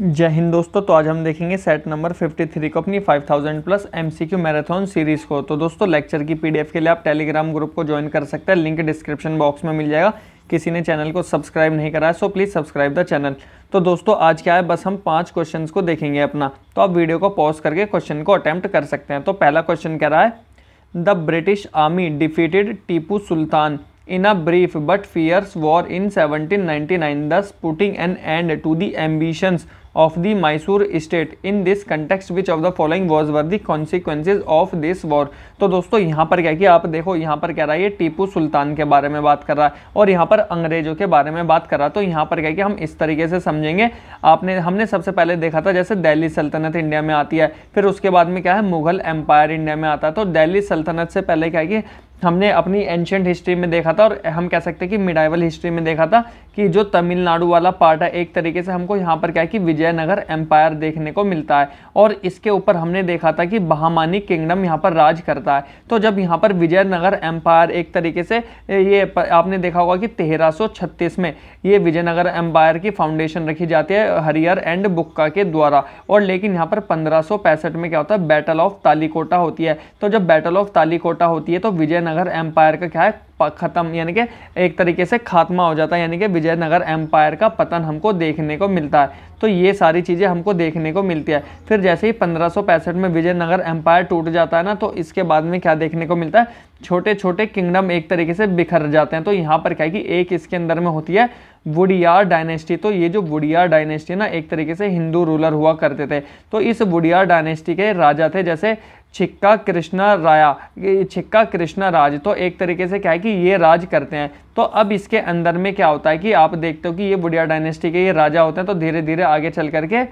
जय हिंद दोस्तों तो आज हम देखेंगे सेट नंबर 53 को अपनी 5000 प्लस एमसीक्यू मैराथन सीरीज़ को। तो दोस्तों लेक्चर की पीडीएफ के लिए आप टेलीग्राम ग्रुप को ज्वाइन कर सकते हैं। लिंक डिस्क्रिप्शन बॉक्स में मिल जाएगा। किसी ने चैनल को सब्सक्राइब नहीं करा है so please subscribe the channel तो दोस्तों आज क्या है? बस हम पाँच क्वेश्चन को देखेंगे अपना। तो आप वीडियो को पॉज करके क्वेश्चन को अटैम्प्ट कर सकते हैं। तो पहला क्वेश्चन कह रहा है? The British army defeated Tipu Sultan in a brief but fierce war in 1799, thus putting an end to the ambitions of the Mysore state. In this context, which of the following was were the consequences of this war? तो दोस्तों यहाँ पर क्या कि आप देखो यहाँ पर कह रहा है ये टीपू सुल्तान के बारे में बात कर रहा है और यहाँ पर अंग्रेज़ों के बारे में बात कर रहा है तो यहाँ पर क्या कि हम इस तरीके से समझेंगे आपने हमने सबसे पहले देखा था जैसे दिल्ली सल्तनत इंडिया में आती है फिर उसके बाद में क्या है मुगल एम्पायर इंडिया में आता है तो दिल्ली सल्तनत से पहले क्या है कि हमने अपनी एंशंट हिस्ट्री में देखा था और हम कह सकते हैं कि मिडाइवल हिस्ट्री में देखा था कि जो तमिलनाडु वाला पार्ट है, एक तरीके से हमको यहाँ पर क्या है कि विजयनगर एम्पायर देखने को मिलता है। और इसके ऊपर हमने देखा था कि बहामानी किंगडम यहाँ पर राज करता है। तो जब यहाँ पर विजयनगर एम्पायर एक तरीके से, ये आपने देखा होगा कि तेरह में ये विजयनगर एम्पायर की फाउंडेशन रखी जाती है हरियर एंड बुक्का के द्वारा। और लेकिन यहाँ पर पंद्रह में क्या होता है बैटल ऑफ़ तालीकोटा होती है। तो जब बैटल ऑफ़ तालीकोटा होती है तो विजयनगर एम्पायर का क्या है? खत्म, यानी कि एक तरीके से खात्मा हो जाता है, यानी कि विजयनगर एम्पायर का पतन हमको देखने को मिलता है। तो ये सारी चीज़ें हमको देखने को मिलती है। फिर जैसे ही पंद्रह में विजयनगर एम्पायर टूट जाता है ना तो इसके बाद में क्या देखने को मिलता है? छोटे छोटे किंगडम एक तरीके से बिखर जाते हैं। तो यहाँ पर क्या है कि एक इसके अंदर में होती है वुडियार डायनेस्टी। तो ये जो वुडियार डायनेस्टी ना, एक तरीके से हिंदू रूलर हुआ करते थे। तो इस वुडियार डायनेस्टी के राजा थे, जैसे छिक्का कृष्णा राया छिक्का कृष्णा राज तो एक तरीके से क्या है कि ये राज करते हैं। तो अब इसके अंदर में क्या होता है कि आप देखते हो कि ये बुढ़िया डायनेस्टी के ये राजा होते हैं तो धीरे धीरे आगे चल करके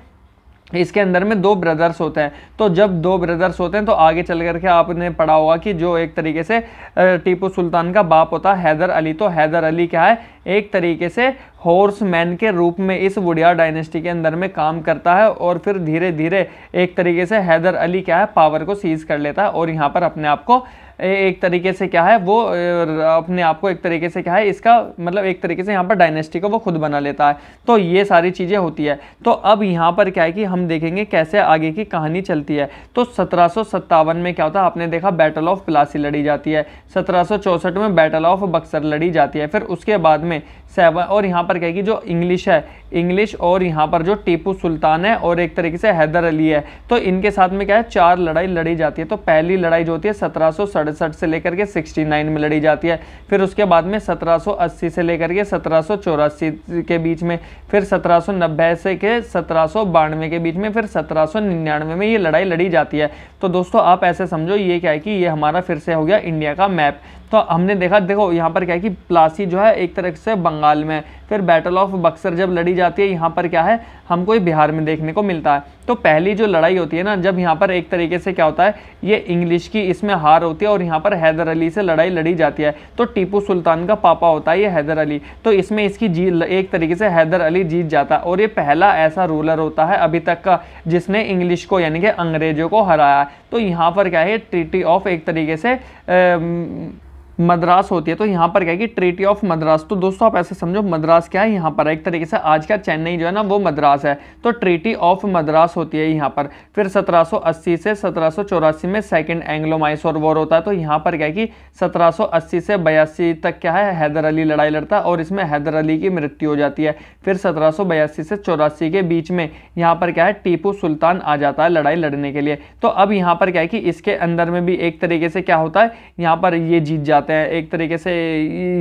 इसके अंदर में दो ब्रदर्स होते हैं। तो जब दो ब्रदर्स होते हैं तो आगे चल करके आपने पढ़ा होगा कि जो एक तरीके से टीपू सुल्तान का बाप होता है हैदर अली। तो हैदर अली क्या है? एक तरीके से हॉर्स मैन के रूप में इस वुडिया डायनेस्टी के अंदर में काम करता है और फिर धीरे धीरे एक तरीके से हैदर अली क्या है पावर को सीज कर लेता है और यहाँ पर अपने आप को एक तरीके से क्या है, वो अपने आप को एक तरीके से क्या है, इसका मतलब एक तरीके से यहाँ पर डायनेस्टी को वो खुद बना लेता है। तो ये सारी चीज़ें होती है। तो अब यहाँ पर क्या है कि हम देखेंगे कैसे आगे की कहानी चलती है। तो सत्रह सौ सत्तावन में क्या होता है, आपने देखा बैटल ऑफ़ प्लासी लड़ी जाती है। सत्रह में बैटल ऑफ़ बक्सर लड़ी जाती है। फिर उसके बाद में सेवन और यहाँ पर क्या कि जो इंग्लिश है। इंग्लिश और यहाँ पर जो टीपू सुल्तान है और एक तरीके से हैदर अली है। तो इनके साथ में क्या है? चार लड़ाई लड़ी जाती है। तो पहली लड़ाई जो होती है सत्रह से लेकर के 69 में लड़ी जाती है। फिर उसके बाद में 1780 से लेकर के सत्रह के बीच में, फिर सत्रह से के सत्रह के बीच में, फिर सत्रह में ये लड़ाई लड़ी जाती है। तो दोस्तों, आप ऐसे समझो, ये क्या है कि ये हमारा फिर से हो गया इंडिया का मैप। तो हमने देखा, देखो, यहाँ पर क्या है कि प्लासी जो है एक तरह से बंगाल में फिर बैटल ऑफ़ बक्सर जब लड़ी जाती है, यहाँ पर क्या है? हमको ये बिहार में देखने को मिलता है। तो पहली जो लड़ाई होती है ना, जब यहाँ पर एक तरीके से क्या होता है, ये इंग्लिश की इसमें हार होती है और यहाँ पर हैदर अली से लड़ाई लड़ी जाती है। तो टीपू सुल्तान का पापा होता है ये हैदर अली। तो इसमें इसकी जीत एक तरीके से हैदर अली जीत जाता है और ये पहला ऐसा रूलर होता है अभी तक का, जिसने इंग्लिश को यानी कि अंग्रेज़ों को हराया। तो यहाँ पर क्या है ट्रीटी ऑफ़ एक तरीके से मद्रास होती है तो यहाँ पर क्या है कि ट्रीटी ऑफ़ मद्रास तो दोस्तों आप ऐसे समझो मद्रास क्या है, यहाँ पर एक तरीके से आज का चेन्नई जो है ना, वो मद्रास है। तो ट्रीटी ऑफ़ मद्रास होती है यहाँ पर। फिर 1780 से सत्रह सौ चौरासी में सेकंड एंग्लो माइसोर वॉर होता है तो यहाँ पर क्या है कि 1780 से बयासी तक क्या है, हैदर अली लड़ाई लड़ता है और इसमें हैदर अली की मृत्यु हो जाती है। फिर सत्रह सौ बयासी से चौरासी के बीच में यहाँ पर क्या है, टीपू सुल्तान आ जाता है लड़ाई लड़ने के लिए। तो अब यहाँ पर क्या है कि इसके अंदर में भी एक तरीके से क्या होता है, यहाँ पर ये जीत जाता जाते हैं। एक तरीके से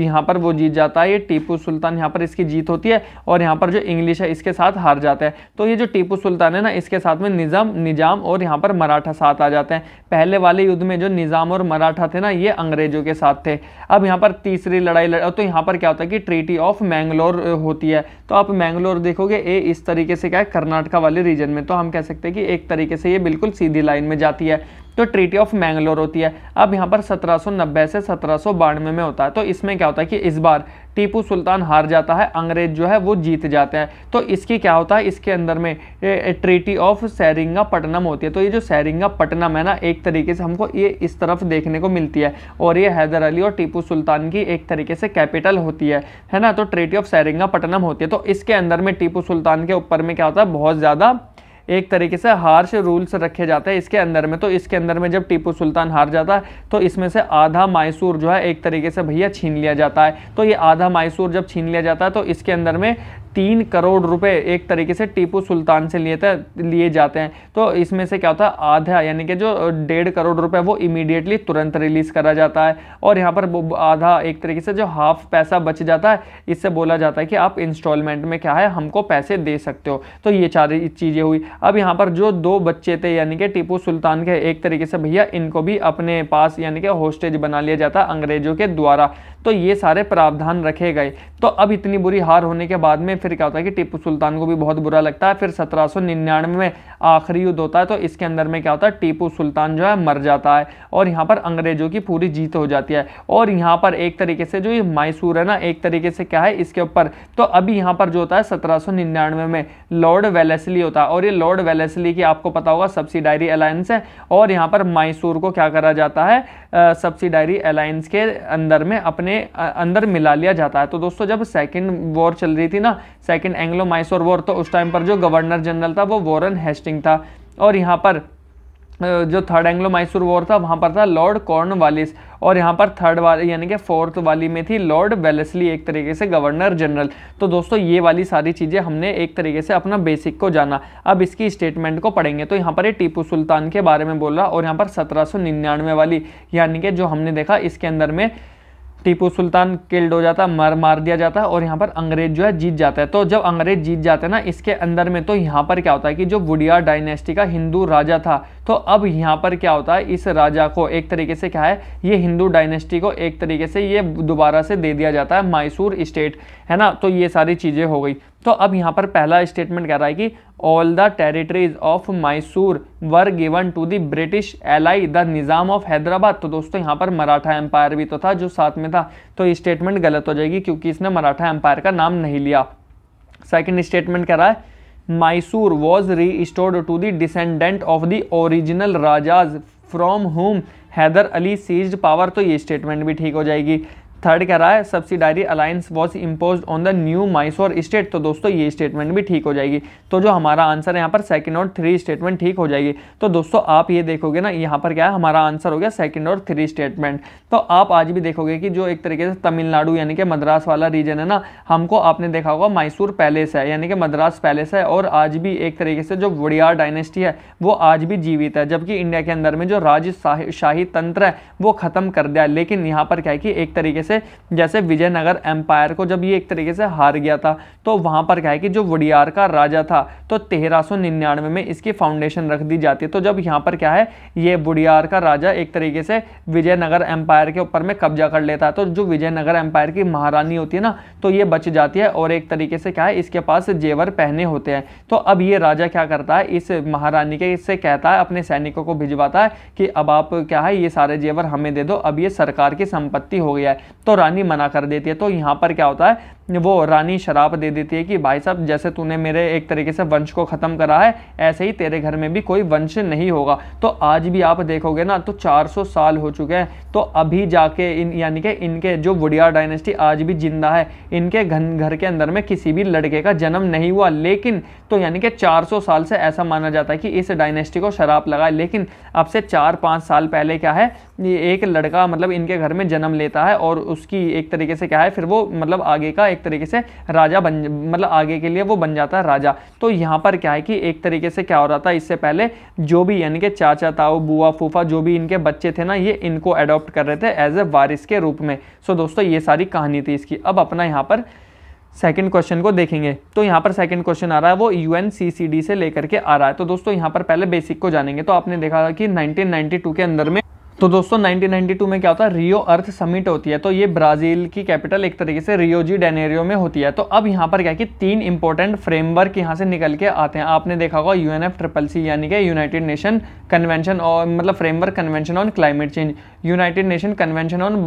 यहाँ पर वो जीत जाता है। ये टीपू सुल्तान यहाँ पर इसकी जीत होती है और यहाँ पर जो इंग्लिश है इसके साथ हार जाते हैं। तो ये जो टीपू सुल्तान है ना, इसके साथ में निज़ाम, निज़ाम और यहाँ पर मराठा साथ आ जाते हैं। पहले वाले युद्ध में जो निज़ाम और मराठा थे ना, ये अंग्रेज़ों के साथ थे। अब यहाँ पर तीसरी लड़ाई लड़ तो यहाँ पर क्या होता है कि ट्रीटी ऑफ़ मैंगलोर होती है। तो आप मैंगलोर देखोगे, ए, इस तरीके से क्या है, कर्नाटका वाले रीजन में। तो हम कह सकते हैं कि एक तरीके से ये बिल्कुल सीधी लाइन में जाती है। तो ट्रीटी ऑफ़ मैंगलोर होती है। अब यहाँ पर 1790 से सत्रह में होता है। तो इसमें क्या होता है कि इस बार टीपू सुल्तान हार जाता है, अंग्रेज़ जो है वो जीत जाते हैं। तो इसकी क्या होता है? इसके अंदर में ट्रीटी ऑफ़ सैरिंगा पटनम होती है। तो ये जो सैरिंगा पटनम है ना, एक तरीके से हमको ये इस तरफ़ देखने को मिलती है। और ये हैदर अली और टीपू सुल्तान की एक तरीके से कैपिटल होती है। है ना? तो ट्रीटी ऑफ़ सैरिंगा पटनम होती है। तो इसके अंदर में टीपू सुल्तान के ऊपर में क्या होता है? बहुत ज़्यादा एक तरीके से हार्श रूल्स रखे जाते हैं इसके अंदर में। तो इसके अंदर में जब टीपू सुल्तान हार जाता है तो इसमें से आधा मायसूर जो है एक तरीके से भैया छीन लिया जाता है। तो ये आधा मायसूर जब छीन लिया जाता है तो इसके अंदर में तीन करोड़ रुपए एक तरीके से टीपू सुल्तान से लिए थे, लिए जाते हैं। तो इसमें से क्या होता है आधा, यानी कि जो डेढ़ करोड़ रुपए, वो इमीडिएटली तुरंत रिलीज़ करा जाता है। और यहाँ पर आधा एक तरीके से जो हाफ़ पैसा बच जाता है, इससे बोला जाता है कि आप इंस्टॉलमेंट में क्या है, हमको पैसे दे सकते हो। तो ये चार चीज़ें हुई। अब यहाँ पर जो दो बच्चे थे, यानी कि टीपू सुल्तान के, एक तरीके से भैया, इनको भी अपने पास, यानी कि होस्टेज बना लिया जाता अंग्रेज़ों के द्वारा। तो ये सारे प्रावधान रखे गए। तो अब इतनी बुरी हार होने के बाद में फिर क्या होता है कि टीपू सुल्तान को भी बहुत बुरा लगता है, फिर सत्रह सौ निन्यानवे में आखिरी युद्ध होता है तो इसके अंदर में क्या होता है, टीपू सुल्तान जो है मर जाता है और यहाँ पर अंग्रेज़ों की पूरी जीत हो जाती है। और यहाँ पर एक तरीके से जो ये मैसूर है ना, एक तरीके से क्या है, इसके ऊपर। तो अभी यहाँ पर जो होता है, सत्रह सौ निन्यानवे में लॉर्ड वेलेसली होता है। और ये लॉर्ड वेलेसली की आपको पता होगा, सब्सिडायरी अलायंस है और यहाँ पर मैसूर को क्या करा जाता है सब्सिडायरी अलायंस के अंदर में अपने अंदर मिला लिया जाता है। तो दोस्तों, जब सेकेंड वॉर चल रही थी ना सेकेंड एंग्लो माइसोर वॉर तो उस टाइम पर जो गवर्नर जनरल था, वो वॉरन हेस्टिंग था। और यहाँ पर जो थर्ड एंग्लो मैसूर वॉर था, वहाँ पर था लॉर्ड कॉर्नवालिस और यहाँ पर थर्ड वाली यानी कि फोर्थ वाली में थी लॉर्ड वेलेसली एक तरीके से गवर्नर जनरल तो दोस्तों, ये वाली सारी चीज़ें हमने एक तरीके से अपना बेसिक को जाना। अब इसकी स्टेटमेंट को पढ़ेंगे। तो यहाँ पर ये टीपू सुल्तान के बारे में बोल रहा, और यहाँ पर सत्रह सौ निन्यानवे वाली, यानी कि जो हमने देखा, इसके अंदर में टीपू सुल्तान किल्ड हो जाता, मर मार दिया जाता है और यहाँ पर अंग्रेज़ जो है जीत जाता है। तो जब अंग्रेज़ जीत जाते हैं ना, इसके अंदर में तो यहाँ पर क्या होता है कि जो वुडिया डायनेस्टी का हिंदू राजा था तो अब यहाँ पर क्या होता है, इस राजा को एक तरीके से क्या है, ये हिंदू डायनेस्टी को एक तरीके से ये दोबारा से दे दिया जाता है, मैसूर स्टेट। है ना? तो ये सारी चीज़ें हो गई। तो अब यहाँ पर पहला स्टेटमेंट कह रहा है कि all the territories of Mysore were given to the British ally the Nizam of Hyderabad तो दोस्तों, यहाँ पर मराठा एम्पायर भी तो था जो साथ में था। तो ये स्टेटमेंट गलत हो जाएगी क्योंकि इसने मराठा एम्पायर का नाम नहीं लिया। सेकेंड स्टेटमेंट कह रहा है Mysore was restored to the descendant of the original rajas from whom Hyder Ali seized power तो ये स्टेटमेंट भी ठीक हो जाएगी। थर्ड कह रहा है subsidiary alliance was impose on the new Mysore state तो दोस्तों, ये स्टेटमेंट भी ठीक हो जाएगी। तो जो हमारा आंसर है, यहाँ पर सेकंड और थ्री स्टेटमेंट ठीक हो जाएगी। तो दोस्तों, आप ये देखोगे ना, यहाँ पर क्या है, हमारा आंसर हो गया सेकंड और थ्री स्टेटमेंट तो आप आज भी देखोगे कि जो एक तरीके से तमिलनाडु, यानी कि मद्रास वाला रीजन है ना, हमको आपने देखा होगा मैसूर पैलेस है, यानी कि मद्रास पैलेस है, और आज भी एक तरीके से जो वड़ियार डायनेस्टी है, वो आज भी जीवित है, जबकि इंडिया के अंदर में जो राज शाही तंत्र है, वो खत्म कर दिया लेकिन यहाँ पर क्या है कि एक तरीके से, जैसे विजयनगर एम्पायर को जब ये एक तरीके से हार गया था तो वहाँ पर क्या है कि जो वडियार का राजा था तो तेरह में इसकी फाउंडेशन रख दी जाती है। तो जब यहाँ पर क्या है, ये बुडियार का राजा एक तरीके से विजयनगर एम्पायर के ऊपर में कब्जा कर लेता है। तो जो विजयनगर एम्पायर की महारानी होती है ना तो ये बच जाती है और एक तरीके से क्या है, इसके पास जेवर पहने होते हैं। तो अब ये राजा क्या करता है, इस महारानी के, इससे कहता है, अपने सैनिकों को भिजवाता है कि अब आप क्या है, ये सारे जेवर हमें दे दो, अब ये सरकार की संपत्ति हो गया है। तो रानी मना कर देती है। तो यहाँ पर क्या होता है? वो रानी शराब दे देती है कि भाई साहब, जैसे तूने मेरे एक तरीके से वंश को ख़त्म करा है, ऐसे ही तेरे घर में भी कोई वंश नहीं होगा। तो आज भी आप देखोगे ना तो 400 साल हो चुके हैं। तो अभी जाके इन, यानी कि इनके जो वुडिया डायनेस्टी आज भी ज़िंदा है, इनके घन, घर के अंदर में किसी भी लड़के का जन्म नहीं हुआ। लेकिन तो यानी कि 400 साल से ऐसा माना जाता है कि इस डायनेस्टी को शराब लगा लेकिन अब से चार पाँच साल पहले क्या है एक लड़का मतलब इनके घर में जन्म लेता है और उसकी एक तरीके से क्या है, फिर वो मतलब आगे का एक तरीके से राजा बन मतलब आगे के लिए वो बन जाता है राजा। तो यहाँ पर क्या है कि एक तरीके से क्या हो रहा था, इससे पहले जो भी यानी कि चाचा ताऊ, बुआ, फूफा, जो भी इनके बच्चे थे ना, ये इनको अडॉप्ट कर रहे थे एज ए वारिस के रूप में। सो दोस्तों, ये सारी कहानी थी इसकी। अब अपना यहाँ पर सेकंड क्वेश्चन को देखेंगे। तो यहाँ पर सेकंड क्वेश्चन आ रहा है, वो यू से लेकर के आ रहा है। तो दोस्तों, यहाँ पर पहले बेसिक को जानेंगे। तो आपने देखा कि 1992 के अंदर में तो दोस्तों 1992 में क्या होता है? रियो अर्थ समिट होती है। तो ये ब्राज़ील की कैपिटल एक तरीके से रियो जी डेनेरियो में होती है। तो अब यहाँ पर क्या कि तीन इंपॉर्टेंट फ्रेमवर्क यहाँ से निकल के आते हैं। आपने देखा होगा U N F triple C यानी कि यूनाइटेड नेशन कन्वेंशन और मतलब framework convention on climate change United Nation convention on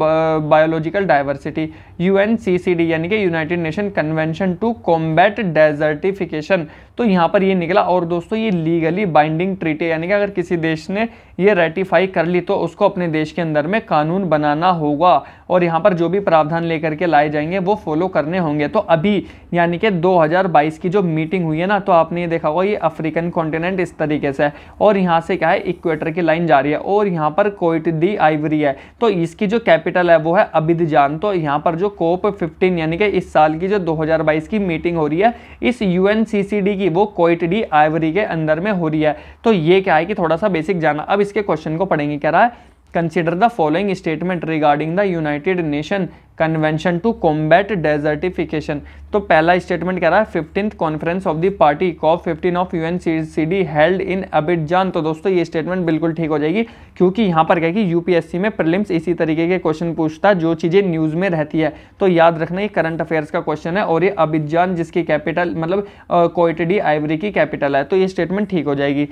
biological diversity UNCCD यानी कि United Nation convention to combat desertification तो यहाँ पर ये निकला और दोस्तों ये लीगली बाइंडिंग ट्रीटी यानी कि अगर किसी देश ने ये रेटिफाई कर ली तो उसको अपने देश के अंदर में कानून बनाना होगा और यहाँ पर जो भी प्रावधान लेकर के लाए जाएँगे, वो फॉलो करने होंगे। तो अभी, यानी कि 2022 की जो मीटिंग हुई है ना तो आपने ये देखा होगा, ये अफ्रीकन कॉन्टिनेंट इस तरीके से है और यहाँ से क्या है इक्वेटर की लाइन जा रही है और यहाँ पर कोइट दी आइवरी है। तो इसकी जो कैपिटल है, वो है अबिदजान तो यहाँ पर जो कोप फिफ्टीन यानी कि इस साल की जो दो हज़ार बाईस की मीटिंग हो रही है, इस यू की वो कोइट डी आइवरी के अंदर में हो रही है। तो ये क्या है कि थोड़ा सा बेसिक जाना अब इसके क्वेश्चन को पढ़ेंगे। क्या रहा है consider the following statement regarding the United Nation convention to combat desertification तो पहला स्टेटमेंट कह रहा है fifteenth conference of the party COP fifteen of U N C D held in Abidjan तो दोस्तों, ये स्टेटमेंट बिल्कुल ठीक हो जाएगी, क्योंकि यहाँ पर क्या कि यूपीएससी में प्रिलिम्स इसी तरीके के क्वेश्चन पूछता है, जो चीज़ें न्यूज़ में रहती है। तो याद रखना, ये करंट अफेयर्स का क्वेश्चन है, और ये अबिडजान जिसकी कैपिटल मतलब कोइटडी आइवरी की कैपिटल है। तो ये स्टेटमेंट ठीक हो जाएगी।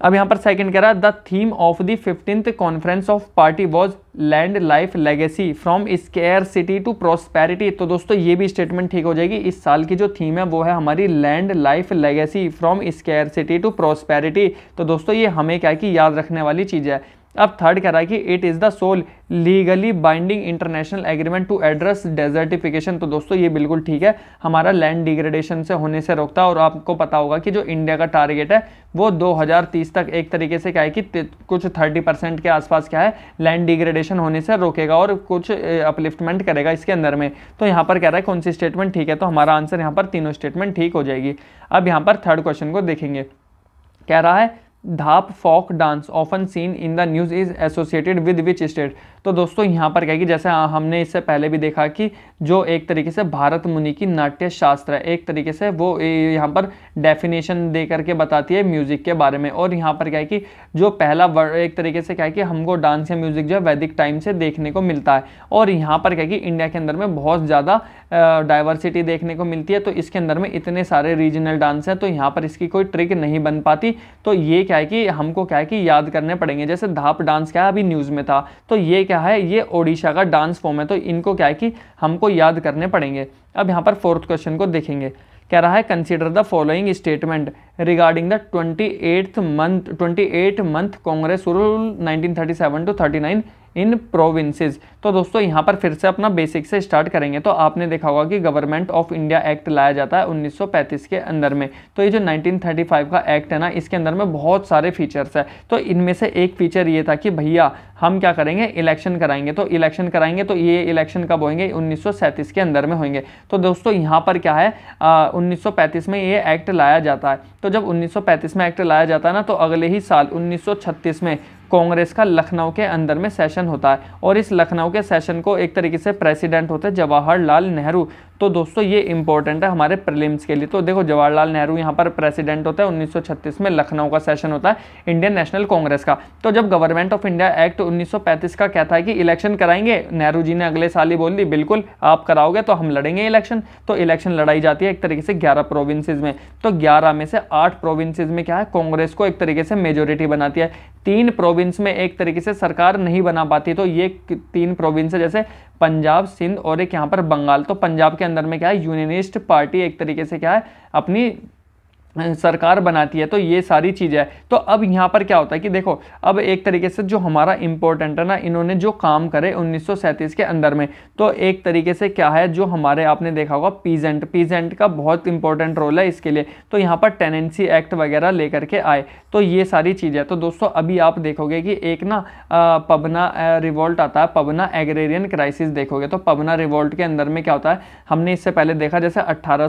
अब यहाँ पर सेकंड कह रहा है the theme of the fifteenth conference of party was land life legacy from scarcity to prosperity तो दोस्तों, ये भी स्टेटमेंट ठीक हो जाएगी। इस साल की जो थीम है, वो है हमारी land life legacy from scarcity to prosperity तो दोस्तों, ये हमें क्या कि याद रखने वाली चीज़ है। अब थर्ड कह रहा है कि it is the sole legally binding international agreement to address desertification तो दोस्तों, ये बिल्कुल ठीक है। हमारा लैंड डिग्रेडेशन से होने से रोकता है और आपको पता होगा कि जो इंडिया का टारगेट है, वो 2030 तक एक तरीके से क्या है कि कुछ 30 परसेंट के आसपास क्या है लैंड डिग्रेडेशन होने से रोकेगा और कुछ अपलिफ्टमेंट करेगा इसके अंदर में। तो यहाँ पर कह रहा है कौन सी स्टेटमेंट ठीक है? तो हमारा आंसर यहाँ पर तीनों स्टेटमेंट ठीक हो जाएगी। अब यहाँ पर थर्ड क्वेश्चन को देखेंगे। कह रहा है Dhap folk dance often seen in the news is associated with which state तो दोस्तों, यहाँ पर क्या कि जैसे हमने इससे पहले भी देखा कि जो एक तरीके से भारत मुनि की नाट्य शास्त्र है, एक तरीके से वो यहाँ पर डेफिनेशन दे करके बताती है म्यूज़िक के बारे में। और यहाँ पर क्या है कि जो पहला वर्ड एक तरीके से क्या है कि हमको डांस या म्यूज़िक जो है वैदिक टाइम से देखने को मिलता है। और यहाँ पर क्या है कि इंडिया के अंदर में बहुत ज़्यादा डाइवर्सिटी देखने को मिलती है तो इसके अंदर में इतने सारे रीजनल डांस हैं तो यहाँ पर इसकी कोई ट्रिक नहीं बन पाती। तो ये क्या है कि हमको क्या है कि याद करने पड़ेंगे। जैसे धाप डांस क्या है, अभी न्यूज़ में था। तो ये क्या है, ये ओडिशा का डांस फॉर्म है तो इनको क्या है कि हमको याद करने पड़ेंगे। अब यहाँ पर फोर्थ क्वेश्चन को देखेंगे। कह रहा है consider the following statement regarding the twenty month twenty month Congress rule 1937 to 39 in provinces तो दोस्तों, यहाँ पर फिर से अपना बेसिक से स्टार्ट करेंगे। तो आपने देखा होगा कि गवर्नमेंट ऑफ़ इंडिया एक्ट लाया जाता है 1935 के अंदर में। तो ये जो 1935 का एक्ट है ना, इसके अंदर में बहुत सारे फीचर्स है। तो इनमें से एक फीचर ये था कि भैया, हम क्या करेंगे? इलेक्शन कराएँगे। तो इलेक्शन कराएँगे तो ये इलेक्शन कब होंगे? उन्नीस सौ सैंतीस के अंदर में होंगे। तो दोस्तों, यहाँ पर क्या है? उन्नीस सौ पैंतीस में ये एक्ट लाया जाता है। तो जब 1935 में एक्ट लाया जाता है ना तो अगले ही साल 1936 में कांग्रेस का लखनऊ के अंदर में सेशन होता है। और इस लखनऊ के सेशन को एक तरीके से प्रेसिडेंट होते जवाहरलाल नेहरू। तो दोस्तों, ये इंपॉर्टेंट है हमारे प्रीलिम्स के लिए। तो देखो, जवाहरलाल नेहरू यहाँ पर प्रेसिडेंट होता है 1936 में लखनऊ का सेशन होता है इंडियन नेशनल कांग्रेस का। तो जब गवर्नमेंट ऑफ़ इंडिया एक्ट 1935 का कहता है कि इलेक्शन कराएँगे, नेहरू जी ने अगले साल ही बोल दी, बिल्कुल, आप कराओगे तो हम लड़ेंगे इलेक्शन तो इलेक्शन लड़ाई जाती है एक तरीके से ग्यारह प्रोविंसेज में। तो ग्यारह में से आठ प्रोविंसेज में क्या है कांग्रेस को एक तरीके से मेजोरिटी बनाती है। तीन प्रोविंस में एक तरीके से सरकार नहीं बना पाती तो ये तीन प्रोविंस जैसे पंजाब, सिंध और एक यहाँ पर बंगाल। तो पंजाब के अंदर में क्या है? यूनियनिस्ट पार्टी एक तरीके से क्या है? अपनी सरकार बनाती है तो ये सारी चीज़ें है। तो अब यहाँ पर क्या होता है कि देखो, अब एक तरीके से जो हमारा इम्पोर्टेंट है ना, इन्होंने जो काम करे उन्नीस सौ सैंतीस के अंदर में तो एक तरीके से क्या है, जो हमारे आपने देखा होगा पीजेंट पीजेंट का बहुत इंपॉर्टेंट रोल है इसके लिए। तो यहाँ पर टेनेंसी एक्ट वगैरह लेकर के आए तो ये सारी चीज़ें तो दोस्तों, अभी आप देखोगे कि एक ना पबना रिवोल्ट आता है, पबना एग्रेरियन क्राइसिस देखोगे तो पबना रिवोल्ट के अंदर में क्या होता है, हमने इससे पहले देखा, जैसे अट्ठारह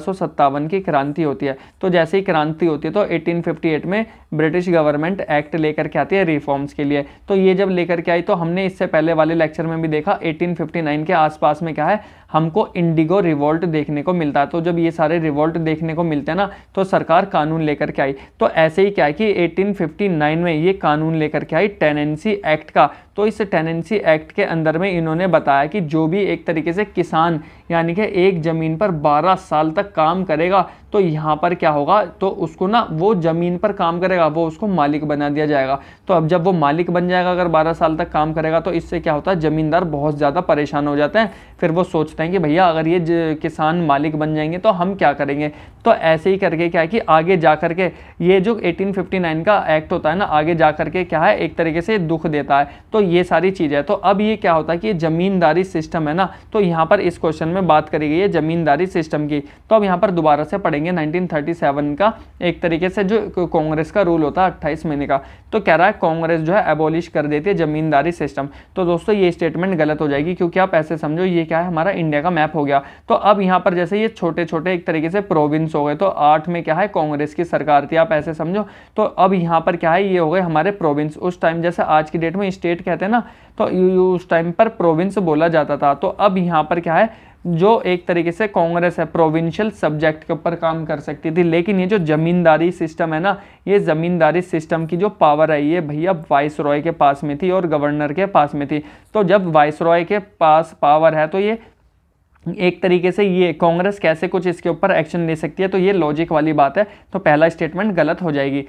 की क्रांति होती है तो जैसे ही क्रांति होती है तो 1858 में ब्रिटिश गवर्नमेंट एक्ट लेकर के आती है रिफॉर्म्स के लिए। तो ये जब लेकर के आई तो हमने इससे पहले वाले लेक्चर में भी देखा 1859 के आसपास में क्या है, हमको इंडिगो रिवोल्ट देखने को मिलता है। तो जब ये सारे रिवोल्ट देखने को मिलते हैं ना तो सरकार कानून लेकर के आई। तो ऐसे ही क्या है कि 1859 में ये कानून लेकर के आई टेनेंसी एक्ट का। तो इस टेनेंसी एक्ट के अंदर में इन्होंने बताया कि जो भी एक तरीके से किसान यानी कि एक ज़मीन पर 12 साल तक काम करेगा तो यहाँ पर क्या होगा? तो उसको ना वो ज़मीन पर काम करेगा, वो उसको मालिक बना दिया जाएगा। तो अब जब वो मालिक बन जाएगा, अगर 12 साल तक काम करेगा तो इससे क्या होता है? ज़मींदार बहुत ज़्यादा परेशान हो जाते हैं। फिर वो सोचते हैं कि भैया, अगर ये किसान मालिक बन जाएँगे तो हम क्या करेंगे? तो ऐसे ही करके क्या है कि आगे जा करके ये जो 1859 का एक्ट होता है ना, आगे जा करके क्या है, एक तरीके से दुख देता है। तो ये सारी चीज़ है। तो अब ये क्या होता है कि ज़मींदारी सिस्टम है ना तो यहाँ पर इस क्वेश्चन में बात करी गई है ज़मींदारी सिस्टम की। तो अब यहाँ पर दोबारा से पढ़ेंगे 1937 का, एक तरीके से जो कांग्रेस का रूल होता है अट्ठाईस महीने का। तो कह रहा है कांग्रेस जो है एबोलिश कर देती है ज़मींदारी सिस्टम तो दोस्तों, ये स्टेटमेंट गलत हो जाएगी क्योंकि आप ऐसे समझो, ये क्या है, हमारा इंडिया का मैप हो गया। तो अब यहाँ पर जैसे ये छोटे छोटे एक तरीके से प्रोविंस हो गए तो आठ में क्या है, कांग्रेस की सरकार थी, आप ऐसे समझो। तो अब यहाँ पर क्या है, ये हो गए हमारे प्रोविंस उस टाइम जैसे आज की डेट में स्टेट कहते हैं ना तो उस टाइम पर प्रोविंस बोला जाता था। तो अब यहाँ पर क्या है जो एक तरीके से कांग्रेस है प्रोविंशियल सब्जेक्ट के ऊपर काम कर सकती थी, लेकिन ये जो जमींदारी सिस्टम है ना, ये जमींदारी सिस्टम की जो पावर है, ये भैया वाइस रॉय के पास में थी और गवर्नर के पास में थी। तो जब वाइस रॉय के पास पावर है तो ये एक तरीके से ये कांग्रेस कैसे कुछ इसके ऊपर एक्शन ले सकती है तो ये लॉजिक वाली बात है। तो पहला स्टेटमेंट गलत हो जाएगी।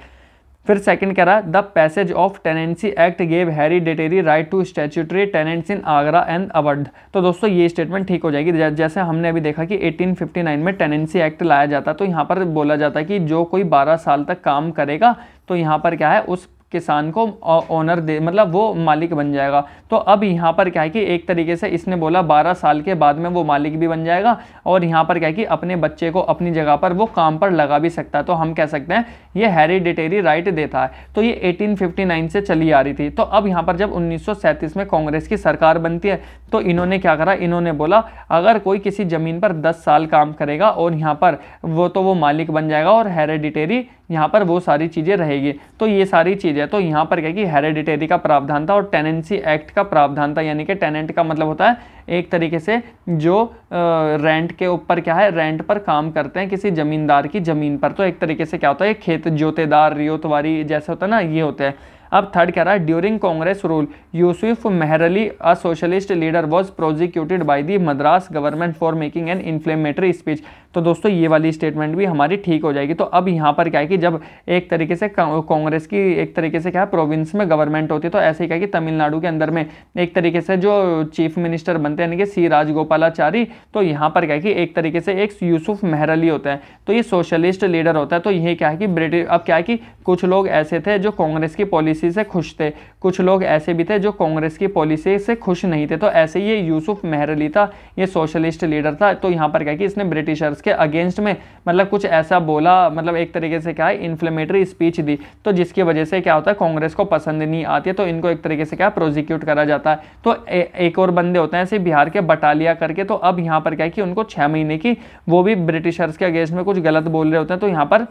फिर सेकंड कह रहा है the passage of tenancy act gave hereditary right to statutory tenants in Agra and Awadh तो दोस्तों, ये स्टेटमेंट ठीक हो जाएगी। जैसे हमने अभी देखा कि 1859 में टेनेंसी एक्ट लाया जाता तो यहाँ पर बोला जाता है कि जो कोई 12 साल तक काम करेगा तो यहाँ पर क्या है, उस किसान को ओनर दे मतलब वो मालिक बन जाएगा। तो अब यहाँ पर क्या है कि एक तरीके से इसने बोला 12 साल के बाद में वो मालिक भी बन जाएगा और यहाँ पर क्या है कि अपने बच्चे को अपनी जगह पर वो काम पर लगा भी सकता है। तो हम कह सकते हैं, ये हेरिडिटेरी राइट देता है। तो ये 1859 से चली आ रही थी। तो अब यहाँ पर जब उन्नीस सौ सैंतीस में कांग्रेस की सरकार बनती है तो इन्होंने क्या करा? इन्होंने बोला, अगर कोई किसी ज़मीन पर दस साल काम करेगा और यहाँ पर वो तो वो मालिक बन जाएगा और हेरिडिटेरी यहाँ पर वो सारी चीज़ें रहेगी। तो ये सारी चीज़ें तो यहाँ पर क्या कि हेरिडिटेरी का प्रावधान था और टेनेंसी एक्ट का प्रावधान था। यानी कि टेनेंट का मतलब होता है एक तरीके से जो रेंट के ऊपर क्या है रेंट पर काम करते हैं किसी ज़मींदार की ज़मीन पर। तो एक तरीके से क्या होता है खेत जोतेदार, रियोतवारी जैसे होता है ना, ये होते हैं। अब थर्ड कह रहा है during Congress rule Yusuf Meherally a socialist leader was prosecuted by the Madras government for making an inflammatory speech तो दोस्तों, ये वाली स्टेटमेंट भी हमारी ठीक हो जाएगी। तो अब यहाँ पर क्या है कि जब एक तरीके से कांग्रेस की एक तरीके से क्या है प्रोविंस में गवर्नमेंट होती है तो ऐसे ही क्या कि तमिलनाडु के अंदर में एक तरीके से जो चीफ मिनिस्टर बनते हैं, यानी कि सी राजगोपालाचारी तो यहाँ पर क्या है कि एक तरीके से एक यूसुफ मेहरली होता है। तो ये सोशलिस्ट लीडर होता है तो ये क्या है कि ब्रिटिश अब क्या है कि कुछ लोग ऐसे थे जो कांग्रेस की पॉलिसी से खुश थे। कुछ लोग ऐसे भी थे जो कांग्रेस की पॉलिसी से खुश नहीं थे। तो ऐसे ये यूसुफ मेहरली था ये सोशलिस्ट लीडर था। तो यहाँ पर क्या कि इसने ब्रिटिशर्स के अगेंस्ट में मतलब कुछ ऐसा बोला मतलब एक तरीके से क्या है इन्फ्लेमेटरी स्पीच दी। तो जिसकी वजह से क्या होता है कांग्रेस को पसंद नहीं आती है तो इनको एक तरीके से क्या प्रोजिक्यूट करा जाता है। तो ए, एक और बंदे होते हैं ऐसे बिहार के बटालिया करके। तो अब यहाँ पर क्या है कि उनको छः महीने की वो भी ब्रिटिशर्स के अगेंस्ट में कुछ गलत बोल रहे होते हैं। तो यहाँ पर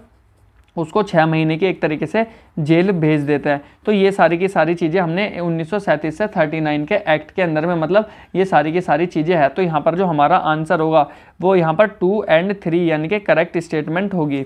उसको छः महीने की एक तरीके से जेल भेज देता है। तो ये सारी की सारी चीज़ें हमने उन्नीस सौ सैंतीस से 39 के एक्ट के अंदर में मतलब ये सारी की सारी चीज़ें हैं। तो यहाँ पर जो हमारा आंसर होगा, वो यहाँ पर टू एंड थ्री यानी कि करेक्ट स्टेटमेंट होगी।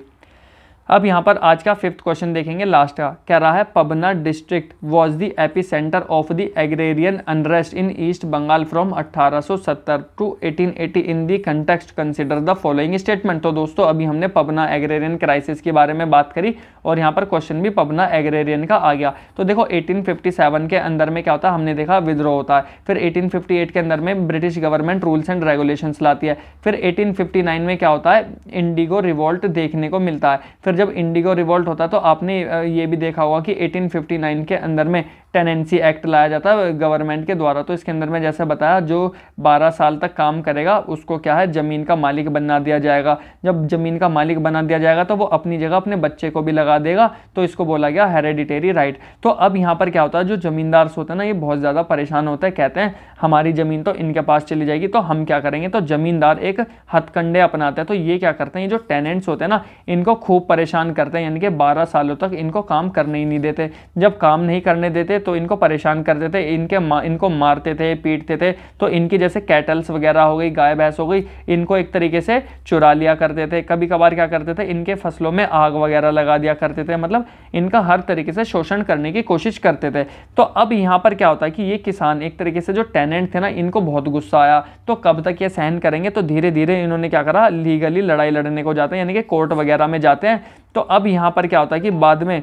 अब यहाँ पर आज का फिफ्थ क्वेश्चन देखेंगे लास्ट का। कह रहा है, Pabna district was the epicentre of the agrarian unrest in East Bengal from 1870 to 1880 in the context consider the following statement तो दोस्तों, अभी हमने पबना एग्रेरियन क्राइसिस के बारे में बात करी और यहाँ पर क्वेश्चन भी पबना एग्रेरियन का आ गया। तो देखो 1857 के अंदर में क्या होता है? हमने देखा विद्रोह होता है। फिर 1858 के अंदर में British government rules and regulation लाती है। फिर 1859 में क्या होता है? इंडिगो रिवोल्ट देखने को मिलता है। फिर जब इंडिगो रिवोल्ट होता तो आपने ये भी देखा होगा कि 1859 के अंदर में टेनेंसी एक्ट लाया जाता है गवर्नमेंट के द्वारा। तो इसके अंदर में जैसे बताया, जो 12 साल तक काम करेगा, उसको क्या है, ज़मीन का मालिक बना दिया जाएगा। जब ज़मीन का मालिक बना दिया जाएगा तो वो अपनी जगह अपने बच्चे को भी लगा देगा तो इसको बोला गया हेरेडिटेरी राइट तो अब यहाँ पर क्या होता है, जो ज़मींदार होते हैं ना, ये बहुत ज़्यादा परेशान होता है, कहते हैं, हमारी ज़मीन तो इनके पास चली जाएगी तो हम क्या करेंगे? तो ज़मींदार एक हथकंडे अपनाते हैं। तो ये क्या करते हैं, ये जो टेनेंट्स होते हैं ना, इनको खूब परेशान करते हैं, यानी कि बारह सालों तक इनको काम करने ही नहीं देते। जब काम नहीं करने देते तो इनको परेशान करते थे इनके मा, इनको मारते थे पीटते थे तो इनकी जैसे कैटल्स वगैरह हो गई गाय भैंस हो गई इनको एक तरीके से चुरा लिया करते थे। कभी कभार क्या करते थे इनके फ़सलों में आग वगैरह लगा दिया करते थे मतलब इनका हर तरीके से शोषण करने की कोशिश करते थे। तो अब यहाँ पर क्या होता है कि ये किसान एक तरीके से जो टेनेंट थे ना इनको बहुत गुस्सा आया। तो कब तक ये सहन करेंगे तो धीरे धीरे इन्होंने क्या करा लीगली लड़ाई लड़ने को जाते हैं यानी कि कोर्ट वगैरह में जाते हैं। तो अब यहाँ पर क्या होता है कि बाद में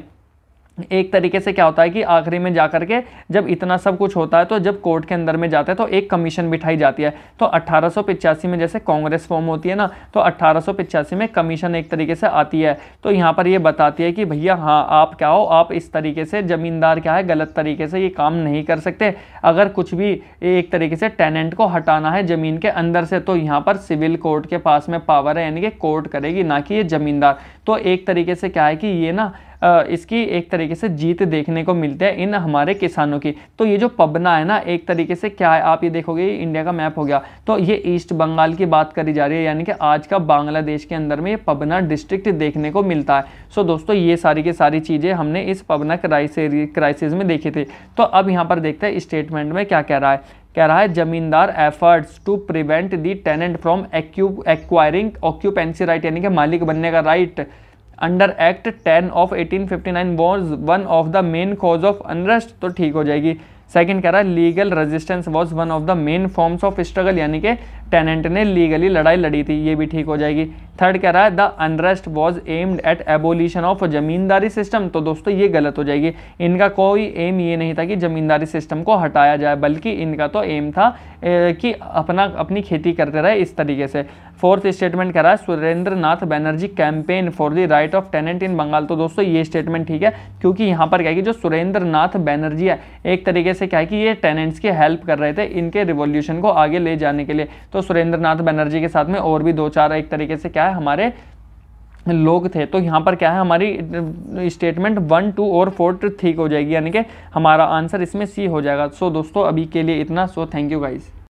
एक तरीके से क्या होता है कि आखिरी में जाकर के जब इतना सब कुछ होता है तो जब कोर्ट के अंदर में जाते हैं तो एक कमीशन बिठाई जाती है। तो अट्ठारह में जैसे कांग्रेस फॉर्म होती है ना तो अट्ठारह में कमीशन एक तरीके से आती है। तो यहाँ पर ये बताती है कि भैया हाँ आप क्या हो, आप इस तरीके से ज़मींदार क्या है, गलत तरीके से ये काम नहीं कर सकते। अगर कुछ भी एक तरीके से टेनेंट को हटाना है ज़मीन के अंदर से तो यहाँ पर सिविल कोर्ट के पास में पावर है, यानी कि कोर्ट करेगी ना कि ये ज़मींदार। तो एक तरीके से क्या है कि ये ना इसकी एक तरीके से जीत देखने को मिलती है इन हमारे किसानों की। तो ये जो पबना है ना, एक तरीके से क्या है, आप ये देखोगे, इंडिया का मैप हो गया। तो ये ईस्ट बंगाल की बात करी जा रही है, यानी कि आज का बांग्लादेश के अंदर में ये पबना डिस्ट्रिक्ट देखने को मिलता है। सो दोस्तों, ये सारी की सारी चीज़ें हमने इस पबना क्राइसिस में देखी थी। तो अब यहाँ पर देखते हैं स्टेटमेंट में क्या कह रहा है। कह रहा है, zamindar efforts to prevent the tenant from acquiring occupancy right यानी कि मालिक बनने का right under act ten of 1859 was one of the main cause of unrest तो ठीक हो जाएगी। सेकंड कह रहा है legal resistance was one of the main forms of struggle यानी कि टेनेंट ने लीगली लड़ाई लड़ी थी, ये भी ठीक हो जाएगी। थर्ड कह रहा है, the unrest was aimed at abolition of zamindari system. तो दोस्तों, ये गलत हो जाएगी। इनका कोई एम ये नहीं था कि जमींदारी सिस्टम को हटाया जाए, बल्कि इनका तो एम था कि अपना, अपनी खेती करते रहे इस तरीके से। फोर्थ स्टेटमेंट कह रहा है Surendra Nath Banerjee campaign for the right of tenant in Bengal. तो दोस्तों, ये स्टेटमेंट ठीक है, क्योंकि यहाँ पर क्या है कि जो सुरेंद्र नाथ बैनर्जी है, एक तरीके से क्या है कि ये टेनेंट्स की हेल्प कर रहे थे इनके रिवोल्यूशन को आगे ले जाने के लिए। तो सुरेंद्र नाथ बनर्जी के साथ में और भी दो चार, एक तरीके से क्या है, हमारे लोग थे। तो यहाँ पर क्या है, हमारी स्टेटमेंट वन टू और फोर ठीक हो जाएगी, यानी कि हमारा आंसर इसमें सी हो जाएगा। सो दोस्तों, अभी के लिए इतना। So thank you guys